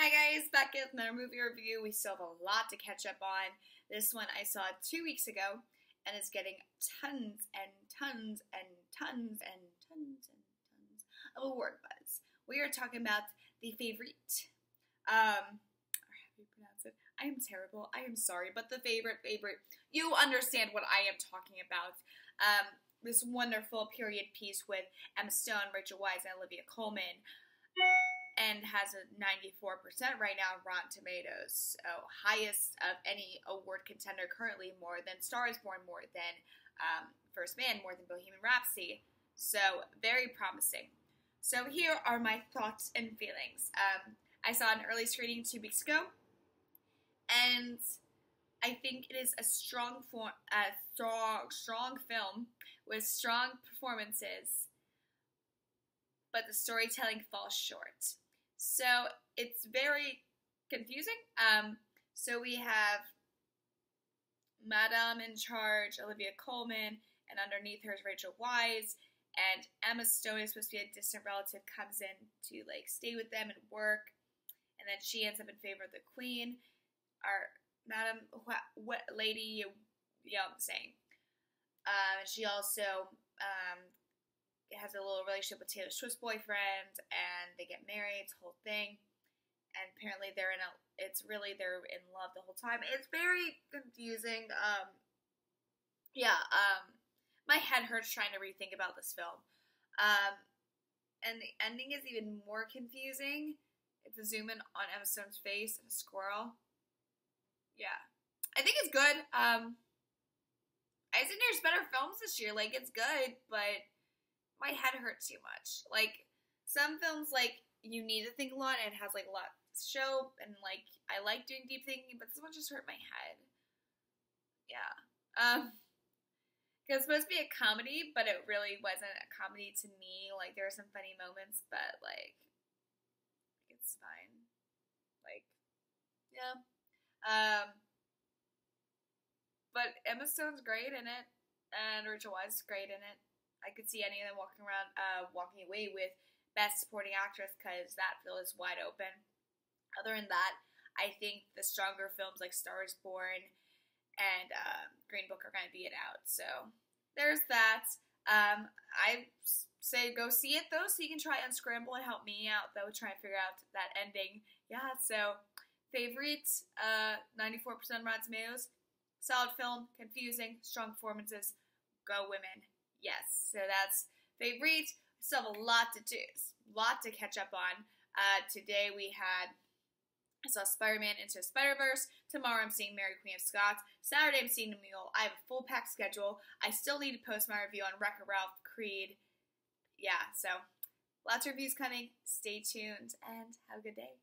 Hi guys, back with another movie review. We still have a lot to catch up on. This one I saw two weeks ago and is getting tons and tons and tons and tons and tons of award buzz. We are talking about The Favorite. Um, or how do you pronounce it? I am terrible. I am sorry, but The Favorite, Favorite. You understand what I am talking about. Um, this wonderful period piece with Emma Stone, Rachel Weisz, and Olivia Colman and has a 94% right now on Rotten Tomatoes. So highest of any award contender currently, more than Star is Born, more than um, First Man, more than Bohemian Rhapsody. So very promising. So here are my thoughts and feelings. Um, I saw an early screening two weeks ago, and I think it is a strong, form, a strong, strong film with strong performances, but the storytelling falls short. So it's very confusing. Um, so we have Madame in charge, Olivia Colman, and underneath her is Rachel Weisz. And Emma Stone is supposed to be a distant relative, comes in to like stay with them and work, and then she ends up in favor of the queen. Our Madame, what, what lady? what I'm saying. Uh, she also um, has a little relationship with Taylor Swift's boyfriend, and they get married. It's a whole thing, and apparently they're in a. It's really they're in love the whole time. It's very confusing. Um, yeah. Um, my head hurts trying to rethink about this film. Um, and the ending is even more confusing. It's a zoom in on Emma Stone's face and a squirrel. Yeah, I think it's good. Um, I think there's better films this year. Like it's good, but my head hurts too much. Like some films, like you need to think a lot and it has like a lot show, and like I like doing deep thinking, but this one just hurt my head. Yeah. Um. It's supposed to be a comedy, but it really wasn't a comedy to me. Like there were some funny moments, but like it's fine. Like, yeah. Um, but Emma Stone's great in it, and Rachel Weisz is great in it. I could see any of them walking around, uh, walking away with Best Supporting Actress because that field is wide open. Other than that, I think the stronger films like Star is Born and uh, Green Book are going to beat it out. So there's that. Um, I say go see it though, so you can try Unscramble and help me out though, try and figure out that ending. Yeah, so favorite, uh, 94% Rotten Tomatoes. Solid film, confusing, strong performances. Go women. Yes, so that's favorite. We still have a lot to do, lot to catch up on. Uh, today we had I saw Spider-Man Into Spider-Verse. Tomorrow I'm seeing Mary Queen of Scots. Saturday I'm seeing The Mule. I have a full packed schedule. I still need to post my review on Wreck-It Ralph, Creed. Yeah, so lots of reviews coming. Stay tuned and have a good day.